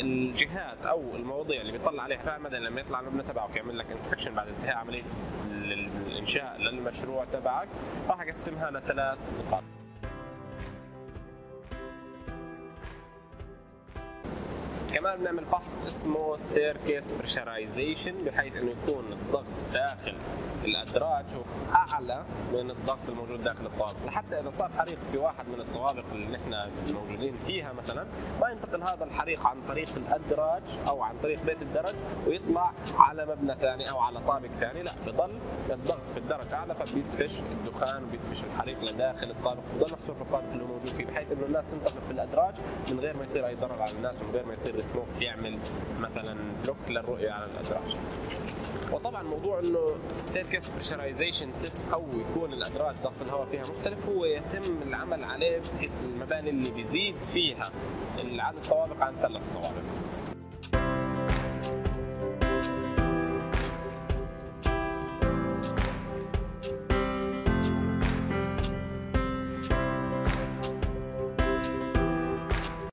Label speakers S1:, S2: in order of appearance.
S1: الجهات أو المواضيع اللي بيطلع عليها مدني لما يطلع المبنى تبعك ويعمل لك inspection بعد انتهاء عملية الانشاء للمشروع تبعك راح أقسمها لثلاث نقاط. كمان بنعمل فحص اسمه staircase pressurization بحيث إنه يكون الضغط داخل الأدراج أعلى من الضغط الموجود داخل الطوابق لحتى إذا صار حريق في واحد من الطوابق اللي نحن موجودين فيها مثلا ما ينتقل هذا الحريق عن طريق الأدراج أو عن طريق بيت الدرج ويطلع على مبنى ثاني أو على طابق ثاني. لا بضل الضغط في الدرج أعلى فبيدفش الدخان وبيدفش الحريق لداخل الطابق. بضل محصور في الطابق اللي موجود فيه بحيث إنه الناس تنتقل في الأدراج من غير ما يصير أي ضرر على الناس ومن غير ما يصير السموك يعمل مثلا block للرؤية على الادراج وطبعا موضوع إنه staircase pressurization test أو يكون الادراج ضغط الهواء فيها مختلف هو يتم العمل عليه في المباني اللي بيزيد فيها عدد الطوابق عن ثلاث طوابق.